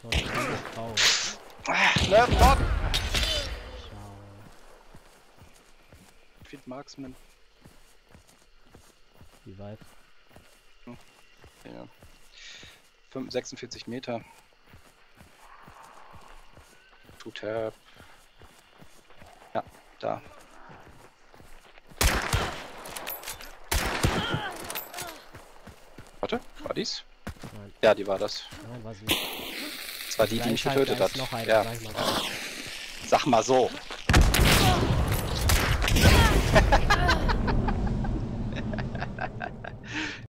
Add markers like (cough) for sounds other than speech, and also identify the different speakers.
Speaker 1: Schau.
Speaker 2: Feed Marksman.
Speaker 1: Wie weit?
Speaker 2: Ja. 5, 46 Meter. Two Tap. Ja, da. Warte, war dies?
Speaker 1: Nein,
Speaker 2: Ja, die war das.
Speaker 1: nein, ich nicht.
Speaker 2: Das war die, die mich getötet hat. Ja, sag mal so. (laughs)